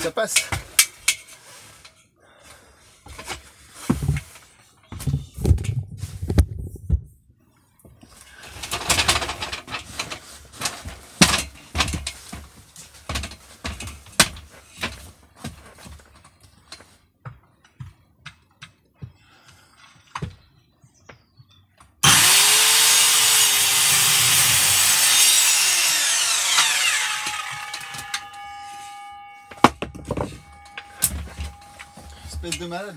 ça passe. Espèce de malade.